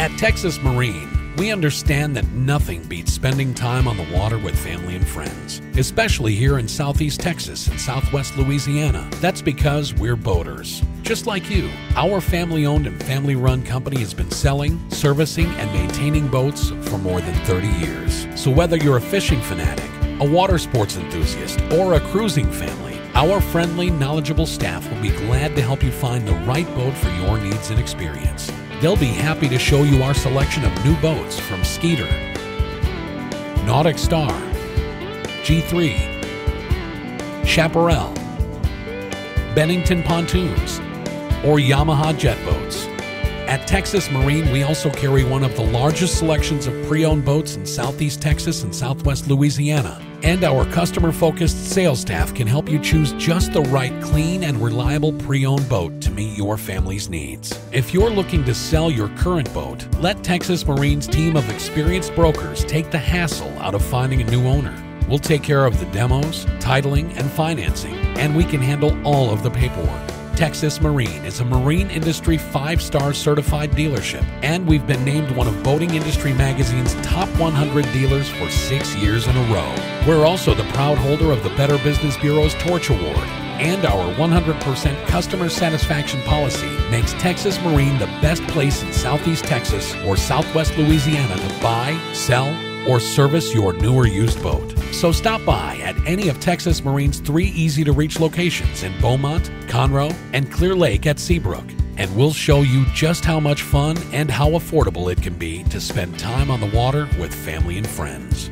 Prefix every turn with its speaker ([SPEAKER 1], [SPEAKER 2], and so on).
[SPEAKER 1] At Texas Marine, we understand that nothing beats spending time on the water with family and friends, especially here in Southeast Texas and Southwest Louisiana. That's because we're boaters. Just like you, our family owned and family run company has been selling, servicing, and maintaining boats for more than 30 years. So whether you're a fishing fanatic, a water sports enthusiast, or a cruising family, our friendly, knowledgeable staff will be glad to help you find the right boat for your needs and experience. They'll be happy to show you our selection of new boats from Skeeter, Nautic Star, G3, Chaparral, Bennington Pontoons, or Yamaha jet boats. At Texas Marine, we also carry one of the largest selections of pre owned boats in Southeast Texas and Southwest Louisiana and our customer focused sales staff can help you choose just the right clean and reliable pre owned boat to meet your family's needs. If you're looking to sell your current boat, let Texas Marine's team of experienced brokers take the hassle out of finding a new owner. We'll take care of the demos, titling, and financing, and we can handle all of the paperwork. Texas Marine is a marine industry five star certified dealership, and we've been named one of Boating Industry Magazine's top 100 dealers for six years in a row. We're also the proud holder of the Better Business Bureau's Torch Award, and our 100% customer satisfaction policy makes Texas Marine the best place in Southeast Texas or Southwest Louisiana to buy, sell, or service your new or used boat. So stop by at any of Texas Marine's three easy to reach locations in Beaumont, Conroe, and Clear Lake at Seabrook, and we'll show you just how much fun and how affordable it can be to spend time on the water with family and friends.